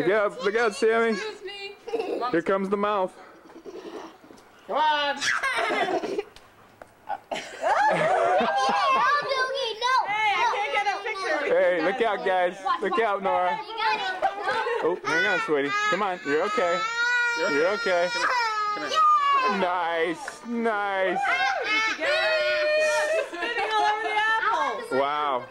Look out, look out, Sammy. Here comes the mouth. Come on. Hey, look out, guys. Look out, Nora. Oh, hang on, sweetie. Come on. You're okay. You're okay. Nice. Nice. Wow.